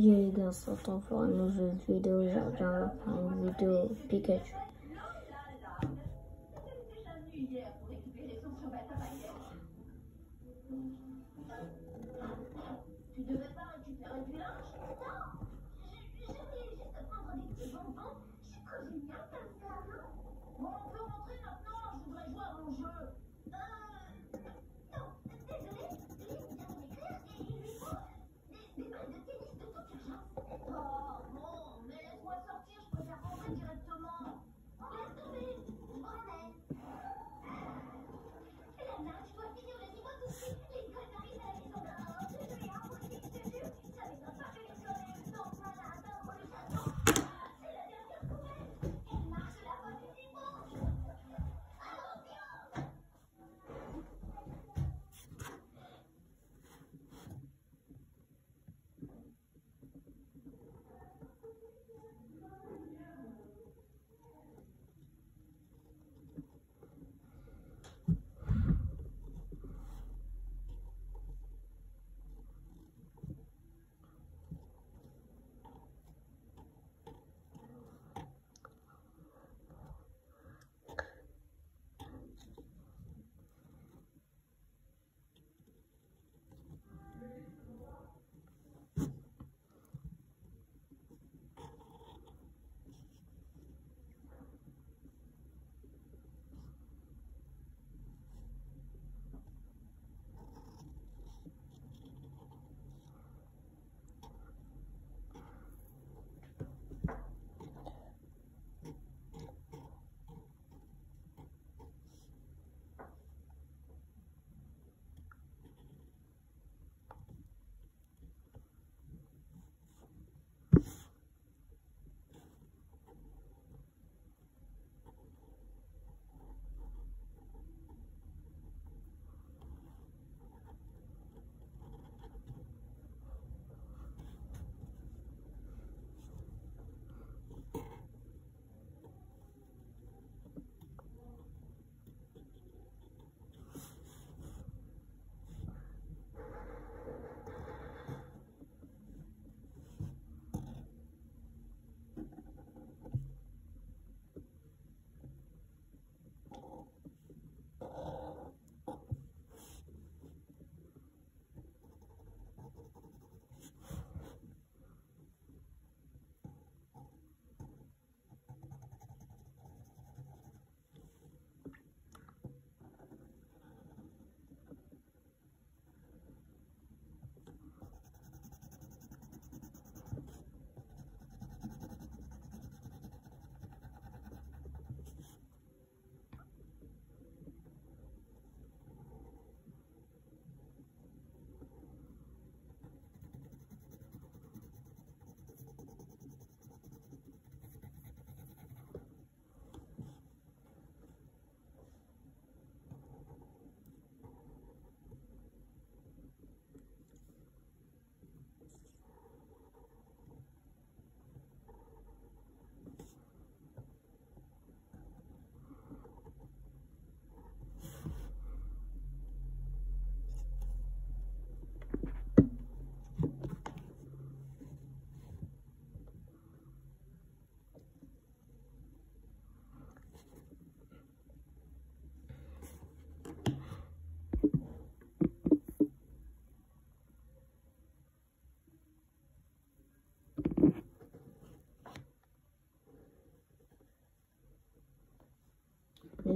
Je vais dans ce temps pour une nouvelle vidéo. J'attends une vidéo Pikachu. Tu devais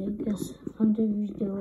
uploaded this on the video.